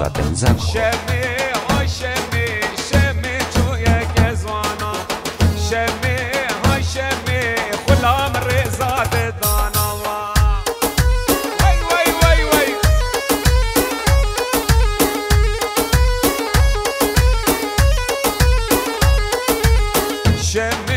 و بنزن. خورد Shemir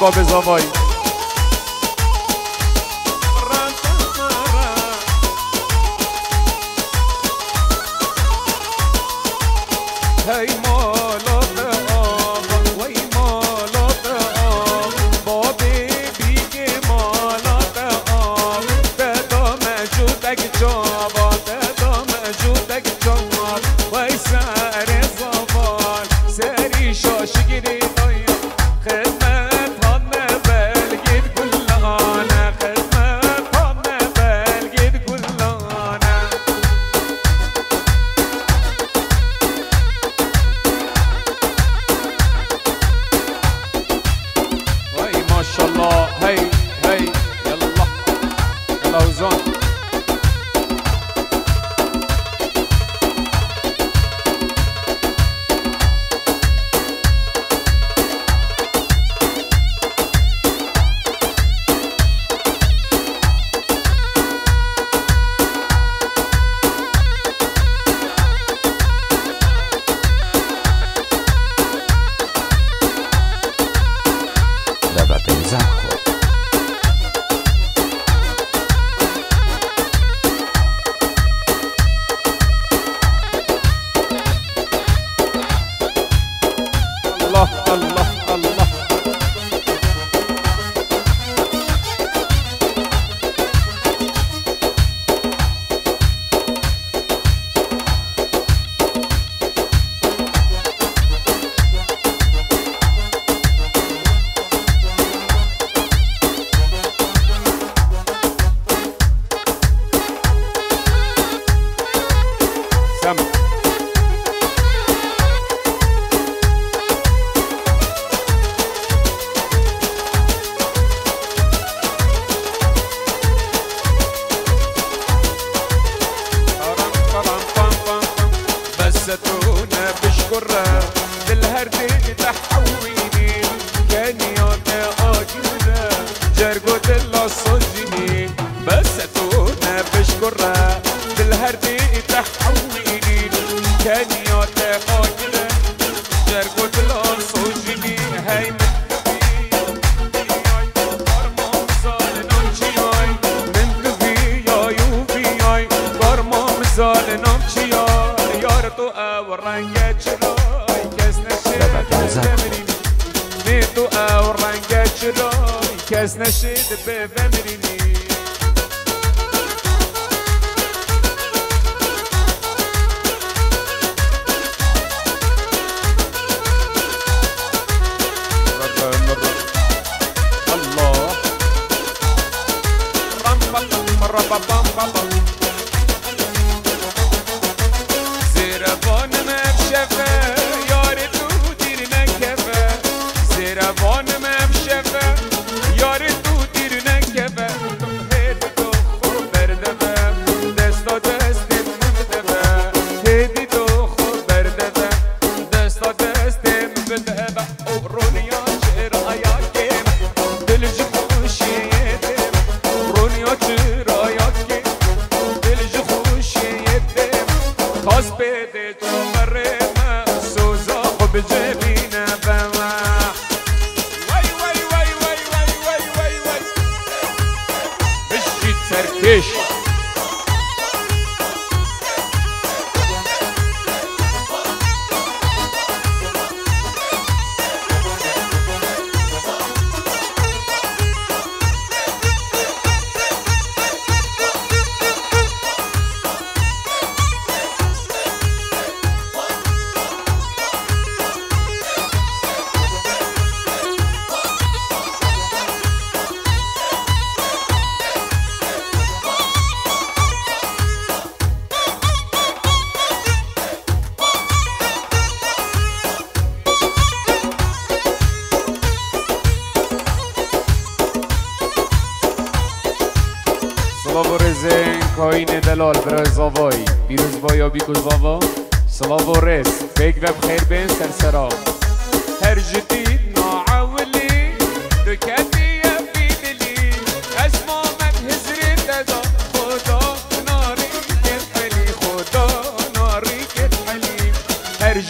copies of voice. Oh. الغرة للهردين تحويني كان يوتا أجرة Kes نشید به و میری Słowo ryzy, koiny delol, brezowoy, wirus bojobi kuzwowo, słowo rys, big web herbin sersero. Her jadid, no awli, dukati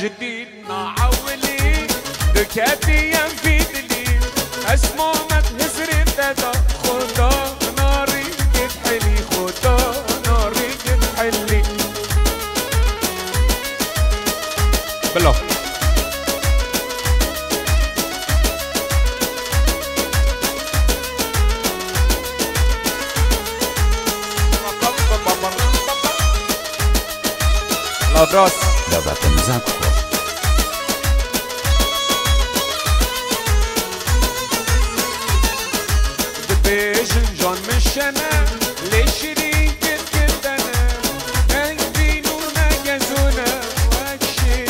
جديد مع ولي دكاتيه لا براس Dawatym zakło. دبيجن جون مشنا ليشري كت كتنا ايدينونا جزونا واكشي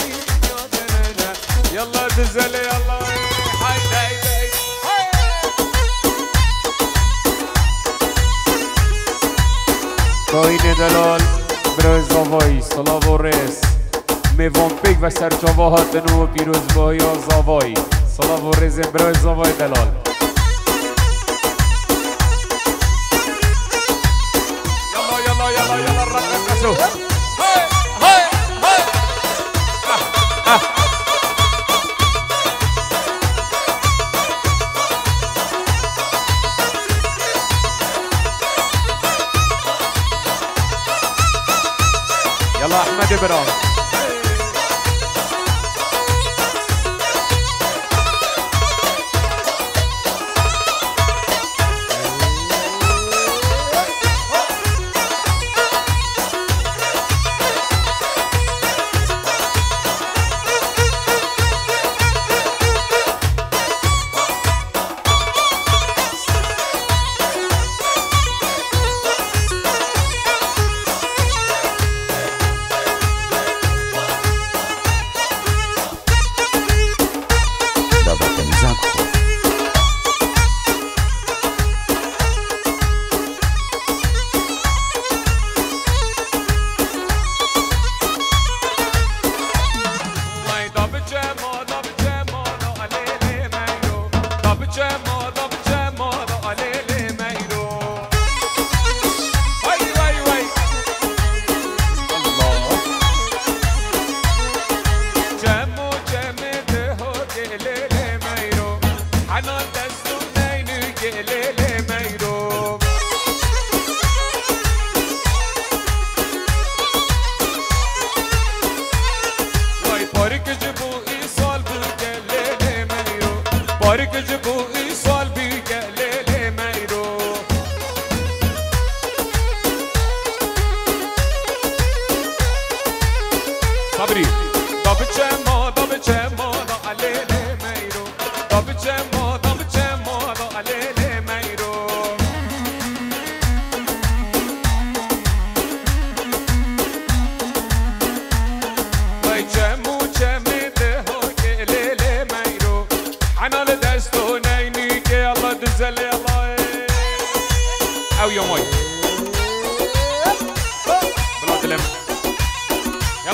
يا يلا دزل يلا هاي هاي هاي کوین دلال برای سلاو و رس میوان پیک و سرچاوا هاتنو و پیروز با یا زاوایی سلاو و رزم برای زاوای دلال يلا يلا يلا يلا رقصوا هاي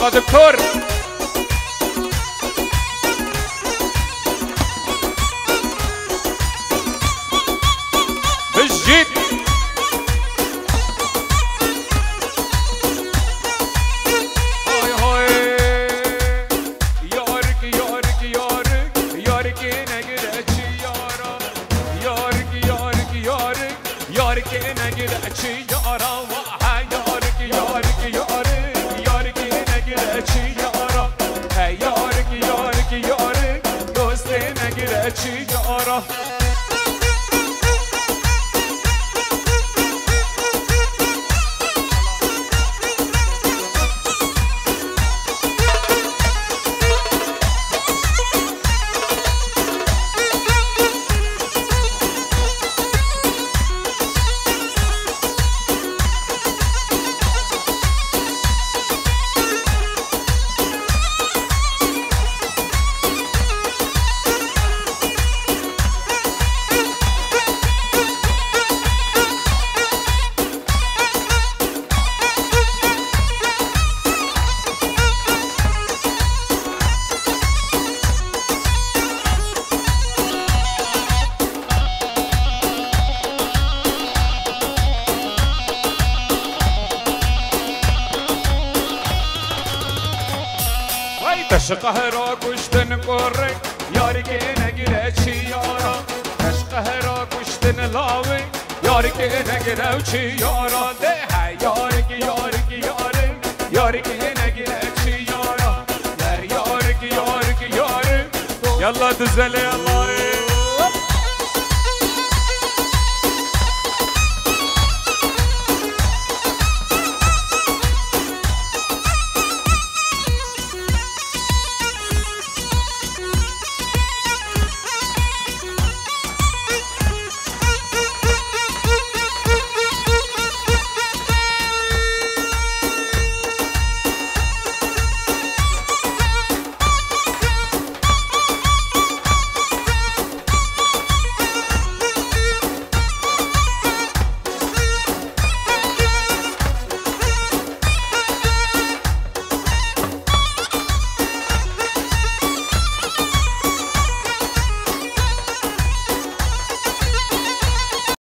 یلا دکتر بجید Hay hay Yarık yarık yarık Yarık ne gireçi yara عشقه را کشتن قره یاری که نگیره چی یارا عشقه را کشتن لاوه یاری که نگیره چی یارا ده های یاری که یاری که یاری یاری که نگیره چی یارا در یاری که یاری که یاری یلا تزلی الله